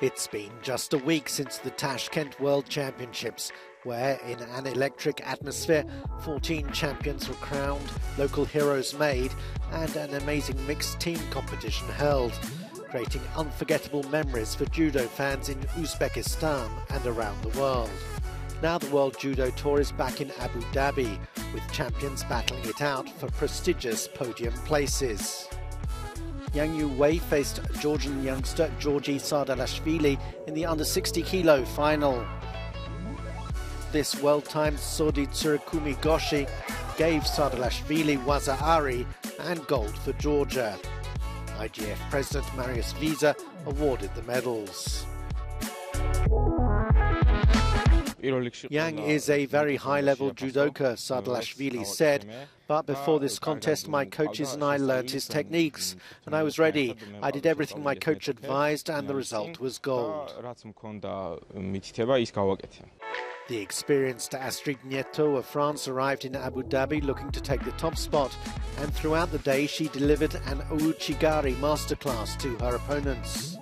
It's been just a week since the Tashkent World Championships, where, in an electric atmosphere, 14 champions were crowned, local heroes made, and an amazing mixed team competition held, creating unforgettable memories for judo fans in Uzbekistan and around the world. Now the World Judo Tour is back in Abu Dhabi, with champions battling it out for prestigious podium places. Yang Yung Wei faced Georgian youngster Georgi Sardalashvili in the under 60 kilo final. This world timed Sode Tsurikomi Goshi gave Sardalashvili Waza Ari and gold for Georgia. IJF President Marius Vizer awarded the medals. Yang is a very high level judoka, Sardalashvili said. But before this contest, my coaches and I learnt his techniques, and I was ready. I did everything my coach advised, and the result was gold. The experienced Astride Gneto of France arrived in Abu Dhabi looking to take the top spot, and throughout the day she delivered an Ouchigari masterclass to her opponents.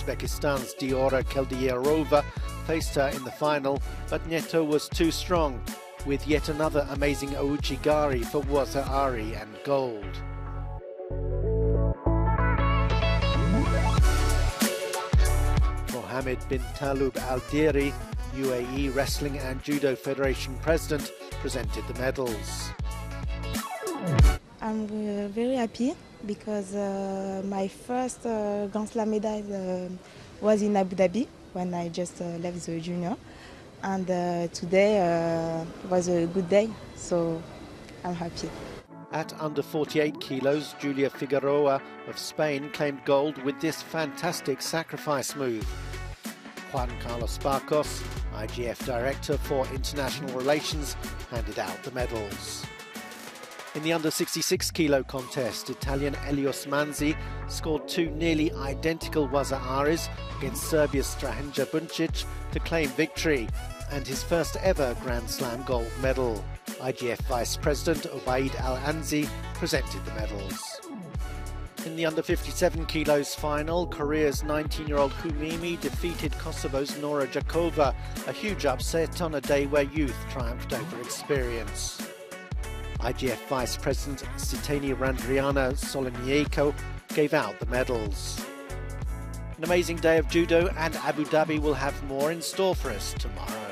Uzbekistan's Diyora Keldiyorova faced her in the final, but Gneto was too strong, with yet another amazing Ouchigari for Waza Ari and gold. Mohammed bin Talub Al Diri, UAE Wrestling and Judo Federation President, presented the medals. I'm uh, very happy because uh, my first uh, Grand Slam medal uh, was in Abu Dhabi when I just uh, left the junior. And uh, today was a good day, so I'm happy. At under 48 kilos, Julia Figueroa of Spain claimed gold with this fantastic sacrifice move. Juan Carlos Barcos, IJF Director for International Relations, handed out the medals. In the under 66 kilo contest, Italian Elios Manzi scored two nearly identical Waza Aris against Serbia's Strahinja Buncic to claim victory and his first ever Grand Slam gold medal. IJF Vice President Obaid Al Anzi presented the medals. In the under 57 kilos final, Korea's 19 year old Huh Mimi defeated Kosovo's Nora Gjakova, a huge upset on a day where youth triumphed over experience. IJF Vice President Sitani Randriana Solonieko gave out the medals. An amazing day of judo, and Abu Dhabi will have more in store for us tomorrow.